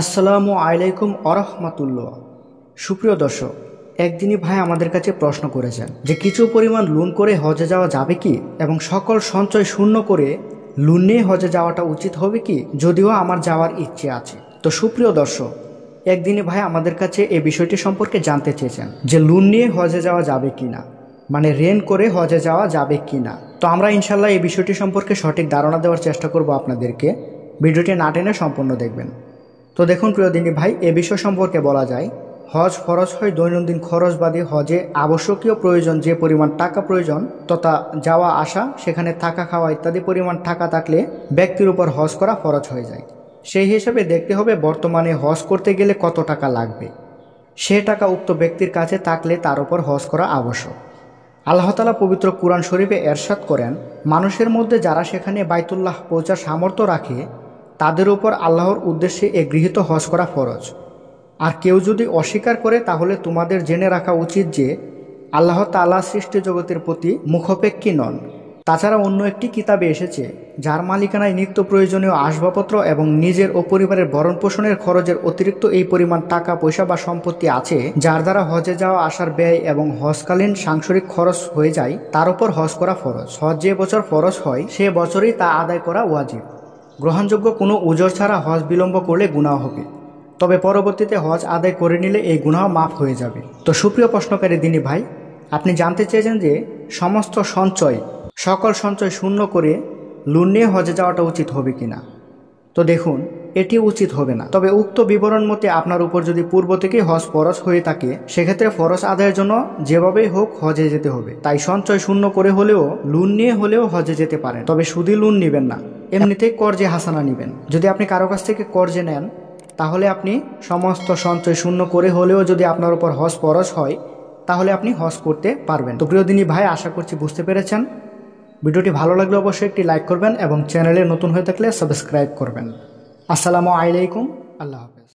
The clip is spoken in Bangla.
আসসালামু আলাইকুম আরহামাতুল্লাহ। সুপ্রিয় দর্শক, একদিনই ভাই আমাদের কাছে প্রশ্ন করেছেন যে কিছু পরিমাণ লোন করে হজে যাওয়া যাবে কি এবং সকল সঞ্চয় শূন্য করে লোন নিয়ে হজে যাওয়াটা উচিত হবে কি, যদিও আমার যাওয়ার ইচ্ছে আছে। তো সুপ্রিয় দর্শক, একদিনই ভাই আমাদের কাছে এই বিষয়টি সম্পর্কে জানতে চেয়েছেন যে লোন নিয়ে হজে যাওয়া যাবে কি না মানে রেন করে হজে যাওয়া যাবে কি না তো আমরা ইনশাল্লাহ এই বিষয়টি সম্পর্কে সঠিক ধারণা দেওয়ার চেষ্টা করব আপনাদেরকে। ভিডিওটি না টেনে সম্পূর্ণ দেখবেন। তো দেখুন প্রিয় দিনী ভাই, এ বিষয় সম্পর্কে বলা যায়, হজ ফরজ হয়, দৈনন্দিন খরচ বাদে হজে আবশ্যকীয় প্রয়োজন যে পরিমাণ টাকা প্রয়োজন, তথা যাওয়া, আসা, সেখানে থাকা, খাওয়া ইত্যাদি পরিমাণ টাকা থাকলে ব্যক্তির উপর হজ করা ফরজ হয়ে যায়। সেই হিসেবে দেখতে হবে বর্তমানে হজ করতে গেলে কত টাকা লাগবে। সে টাকা উক্ত ব্যক্তির কাছে থাকলে তার উপর হজ করা আবশ্যক। আল্লাহতালা পবিত্র কুরআন শরীফে এরশাদ করেন, মানুষের মধ্যে যারা সেখানে বাইতুল্লাহ পৌঁছার সামর্থ্য রাখে তাদের উপর আল্লাহর উদ্দেশ্যে এ গৃহীত হজ করা ফরজ। আর কেউ যদি অস্বীকার করে, তাহলে তোমাদের জেনে রাখা উচিত যে, আল্লাহ তালা সৃষ্টি জগতের প্রতি মুখপেক্ষী নন। তাছাড়া অন্য একটি কিতাবে এসেছে, যার মালিকানায় নিত্য প্রয়োজনীয় আসবাবপত্র এবং নিজের ও পরিবারের ভরণ পোষণের খরচের অতিরিক্ত এই পরিমাণ টাকা, পয়সা বা সম্পত্তি আছে, যার দ্বারা হজে যাওয়া, আসার ব্যয় এবং হজকালীন সাংসারিক খরচ হয়ে যায়, তার উপর হজ করা ফরজ। হজ যে বছর ফরজ হয়, সে বছরই তা আদায় করা ওয়াজিব। গ্রহণযোগ্য কোনো উজর ছাড়া হজ বিলম্ব করলে গুণাও হবে। তবে পরবর্তীতে হজ আদায় করে নিলে এই গুণাও মাফ হয়ে যাবে। তো সুপ্রিয় প্রশ্নকারী দিনী ভাই, আপনি জানতে চেয়েছেন যে সমস্ত সঞ্চয়, সকল সঞ্চয় শূন্য করে লুন নিয়ে হজে যাওয়াটা উচিত হবে কিনা? তো দেখুন এটি উচিত হবে না। তবে উক্ত বিবরণ মতে আপনার উপর যদি পূর্ব থেকে হজ ফরজ হয়ে থাকে, সেক্ষেত্রে ফরজ আদায়ের জন্য যেভাবেই হোক হজে যেতে হবে। তাই সঞ্চয় শূন্য করে হলেও, লোন নিয়ে হলেও হজে যেতে পারেন। তবে শুধু লোন নেবেন না, এমনিতেই কর্জে হাসানা নেবেন। যদি আপনি কারও কাছ থেকে কর্জে নেন, তাহলে আপনি সমস্ত সঞ্চয় শূন্য করে হলেও যদি আপনার উপর হজ ফরজ হয়, তাহলে আপনি হজ করতে পারবেন। তো প্রিয় দিনী ভাই, আশা করছি বুঝতে পেরেছেন। ভিডিওটি ভালো লাগলে অবশ্যই একটি লাইক করবেন এবং চ্যানেলে নতুন হয়ে থাকলে সাবস্ক্রাইব করবেন। আসসালামু আলাইকুম। আল্লাহ হাফেজ।